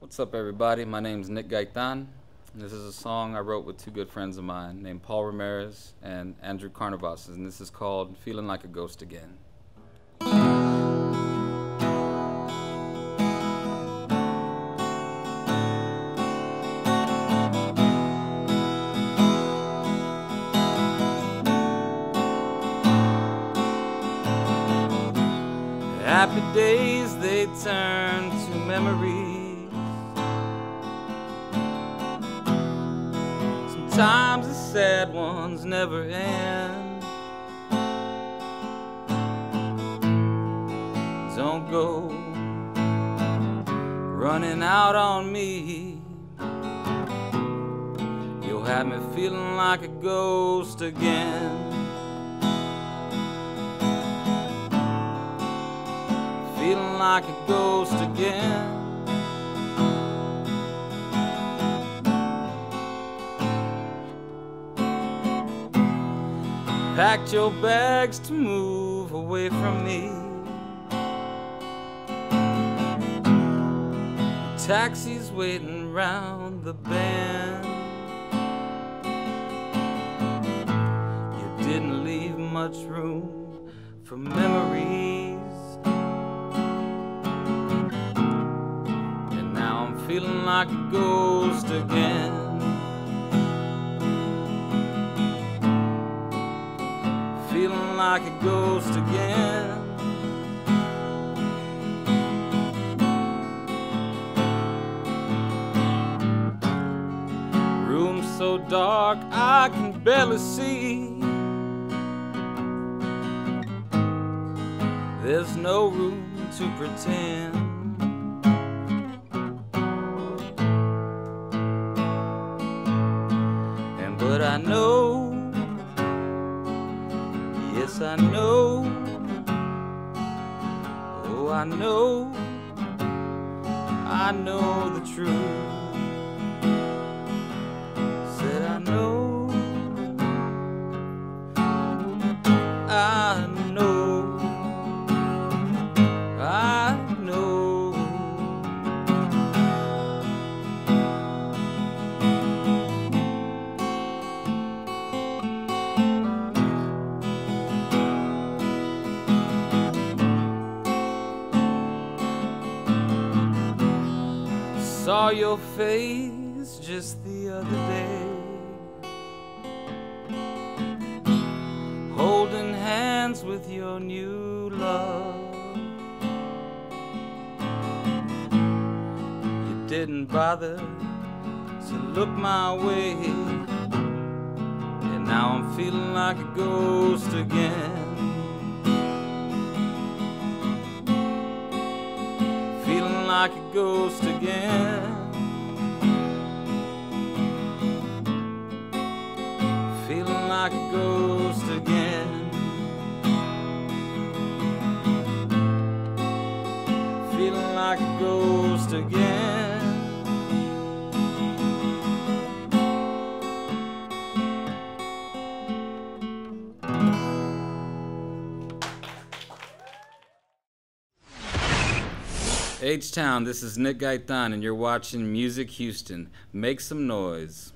What's up, everybody? My name is Nick Gaitan. This is a song I wrote with two good friends of mine named Paul Ramirez and Andrew Carnavas, and this is called Feeling Like a Ghost Again. Happy days they turn to memories. Sometimes the sad ones never end. Don't go running out on me. You'll have me feeling like a ghost again. feeling like a ghost again. Packed your bags to move away from me. Taxi's waiting round the bend. You didn't leave much room for memories. And now I'm feeling like a ghost again. Like a ghost again. Room so dark I can barely see. There's no room to pretend. And but I know, yes I know, oh I know, I know the truth. Said I know, Saw your face just the other day. Holding hands with your new love. You didn't bother to look my way. And now I'm feeling like a ghost again. Like a ghost again. Feeling like a ghost again. Feeling like a ghost again. H Town, this is Nick Gaitan, and you're watching Musik Houston. Make some noise.